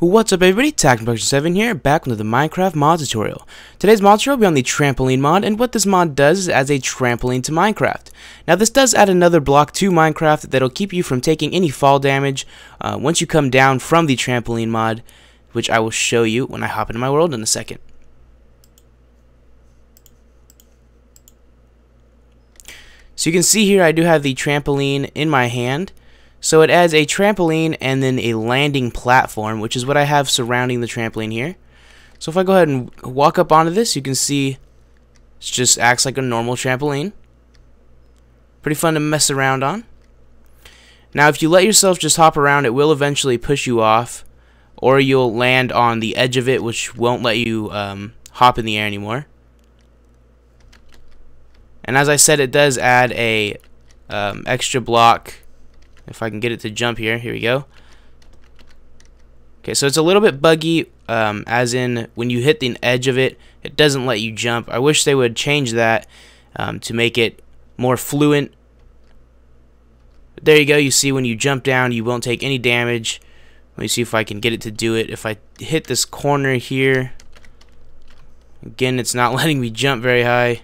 What's up everybody, Tactin7 here, back with the Minecraft mod tutorial. Today's mod tutorial will be on the trampoline mod, and what this mod does is adds a trampoline to Minecraft. Now this does add another block to Minecraft that'll keep you from taking any fall damage uh, once you come down from the trampoline mod, which I will show you when I hop into my world in a second. So you can see here I do have the trampoline in my hand. So it adds a trampoline and then a landing platform, which is what I have surrounding the trampoline here. So if I go ahead and walk up onto this, you can see it just acts like a normal trampoline. Pretty fun to mess around on. Now if you let yourself just hop around, it will eventually push you off, or you'll land on the edge of it, which won't let you um, hop in the air anymore. And as I said, it does add a um, extra block if I can get it to jump here, here we go. Okay, so it's a little bit buggy, um, as in when you hit the edge of it, it doesn't let you jump. I wish they would change that um, to make it more fluent. There you go, you see when you jump down, you won't take any damage. Let me see if I can get it to do it. If I hit this corner here, again, it's not letting me jump very high.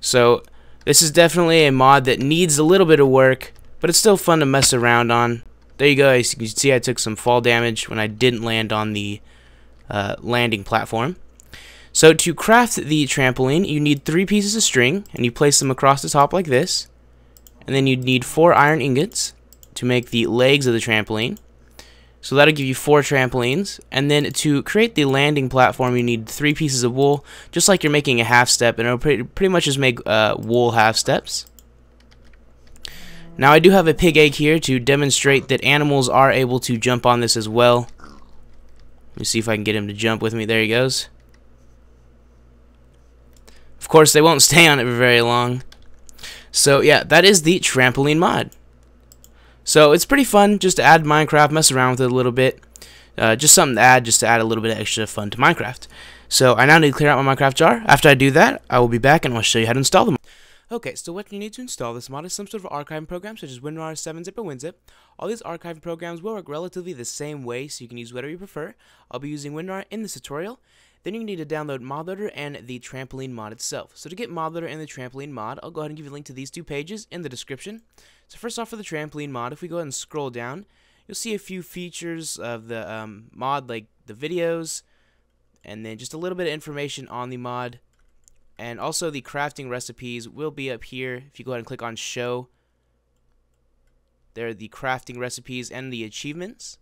So, this is definitely a mod that needs a little bit of work. But it's still fun to mess around on. There you go. As you can see, I took some fall damage when I didn't land on the uh, landing platform. So to craft the trampoline, you need three pieces of string, and you place them across the top like this. And then you'd need four iron ingots to make the legs of the trampoline. So that'll give you four trampolines. And then to create the landing platform, you need three pieces of wool, just like you're making a half step, and it'll pretty, pretty much just make uh, wool half steps. Now I do have a pig egg here to demonstrate that animals are able to jump on this as well. Let me see if I can get him to jump with me. There he goes. Of course, they won't stay on it for very long. So yeah, that is the trampoline mod. So it's pretty fun just to add Minecraft, mess around with it a little bit. Uh, just something to add, just to add a little bit of extra fun to Minecraft. So I now need to clear out my Minecraft jar. After I do that, I will be back and I'll show you how to install them. Okay, so what you need to install this mod is some sort of archiving program such as WinRAR, 7-zip, or WinZip. All these archiving programs will work relatively the same way, so you can use whatever you prefer. I'll be using WinRAR in this tutorial. Then you need to download ModLoader and the Trampoline mod itself. So to get ModLoader and the Trampoline mod, I'll go ahead and give you a link to these two pages in the description. So first off for the Trampoline mod, if we go ahead and scroll down, you'll see a few features of the um, mod like the videos, and then just a little bit of information on the mod. And also the crafting recipes will be up here. If you go ahead and click on show, there are the crafting recipes and the achievements.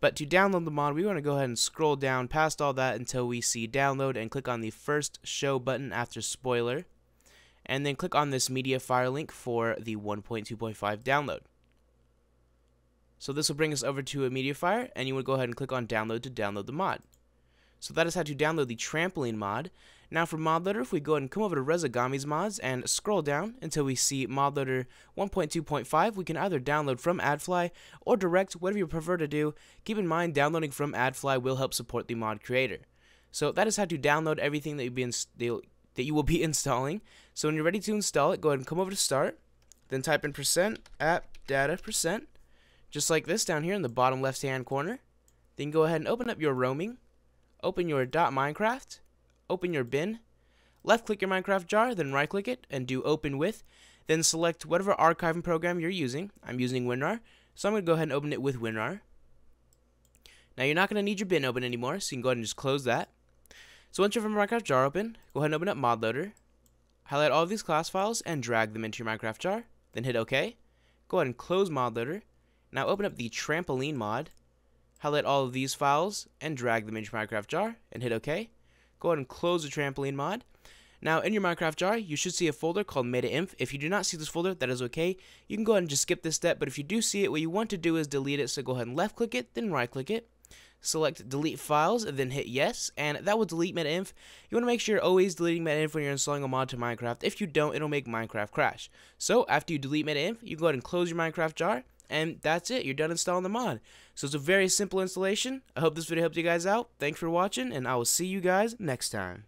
But to download the mod, we want to go ahead and scroll down past all that until we see download and click on the first show button after spoiler. And then click on this MediaFire link for the 1.2.5 download. So this will bring us over to a MediaFire, and you would go ahead and click on download to download the mod. So that is how to download the trampoline mod. Now for ModLoader, if we go ahead and come over to Risugami's mods and scroll down until we see ModLoader 1.2.5, we can either download from AdFly or direct, whatever you prefer to do. Keep in mind, downloading from AdFly will help support the mod creator. So that is how to download everything that you, be that you will be installing. So when you're ready to install it, go ahead and come over to Start, then type in percent app data percent, just like this down here in the bottom left hand corner. Then go ahead and open up your roaming open your .minecraft, open your bin, left click your Minecraft jar, then right click it and do open with, then select whatever archiving program you're using. I'm using WinRAR, so I'm going to go ahead and open it with WinRAR. Now you're not going to need your bin open anymore, so you can go ahead and just close that. So once you have your Minecraft jar open, go ahead and open up ModLoader, highlight all of these class files and drag them into your Minecraft jar, then hit OK. Go ahead and close ModLoader. Now open up the trampoline mod, highlight all of these files and drag them into your Minecraft jar and hit OK. Go ahead and close the trampoline mod. Now in your Minecraft jar, you should see a folder called MetaInf. If you do not see this folder, that is okay. You can go ahead and just skip this step, but if you do see it, what you want to do is delete it. So go ahead and left click it, then right click it. Select delete files and then hit yes, and that will delete MetaInf. You want to make sure you're always deleting MetaInf when you're installing a mod to Minecraft. If you don't, it'll make Minecraft crash. So after you delete MetaInf, you go ahead and close your Minecraft jar, and that's it. You're done installing the mod. So it's a very simple installation. I hope this video helped you guys out. Thanks for watching, and I will see you guys next time.